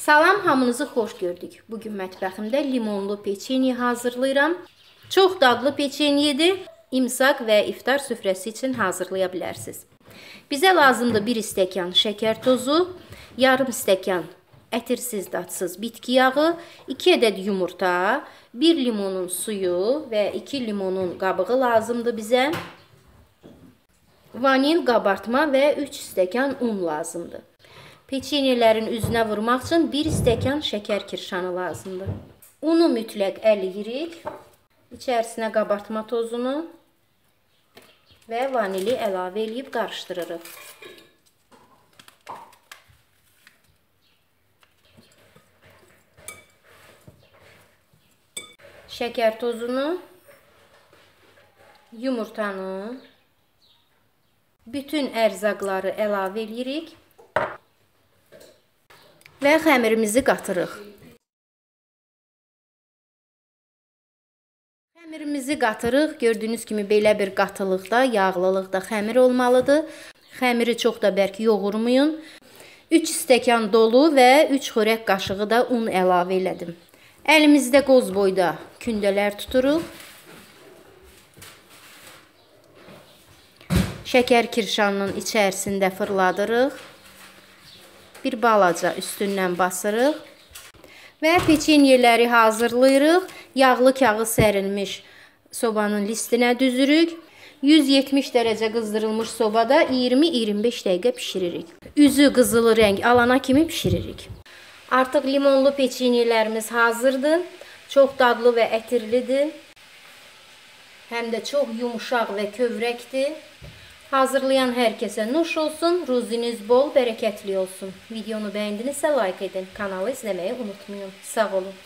Salam, hamınızı xoş gördük. Bu gün mətbəximdə limonlu peçeni hazırlayıram. Çox dadlı peçenidir. İmsaq və iftar süfrəsi üçün hazırlaya bilərsiniz. Bizə lazımdır 1 stəkan şəkər tozu, yarım stəkan ətirsiz dadsız bitki yağı, 2 ədəd yumurta, 1 limonun suyu və 2 limonun qabığı lazımdır bizə. Vanil qabartma və 3 stəkan un lazımdır. Peçenyələrin üzünə vurmaq üçün 1 stəkan şəkər kirşanı lazımdır. Unu mütləq əliyirik. İçərisinə qabartma tozunu və vanili əlavə edib qarışdırırıq. Şəkər tozunu, yumurtanı, bütün ərzaqları əlavə edirik və xəmirimizi qatırıq. Xəmirimizi qatırıq. Gördüyünüz kimi belə bir qatılıqda, yağlılıqda xəmir olmalıdır. Xəmiri çox da bərk yoğurmayın. 3 stəkan dolu və 3 xörək qaşığı da un əlavə elədim. Əlimizdə qoz boyda kündələr tuturuq. Şəkər kirşanının içərisində fırladırıq bir balaca üstündən basırıq və peçenyeləri hazırlayırıq. Yağlı kağız sərilmiş sobanın listinə düzürük. 170 dərəcə qızdırılmış sobada 20-25 dəqiqə bişiririk. Üzü qızılı rəng alana kimi bişiririk. Artıq limonlu peçenyelərimiz hazırdır. Çox dadlı və ətirlidir. Həm də çox yumşaq və kövrəkdir. Hazırlayan hər kəsə nuş olsun, ruziniz bol, bərəkətli olsun. Videonu bəyəndinizsə like edin, kanalı izləməyi unutmayın. Sağ olun.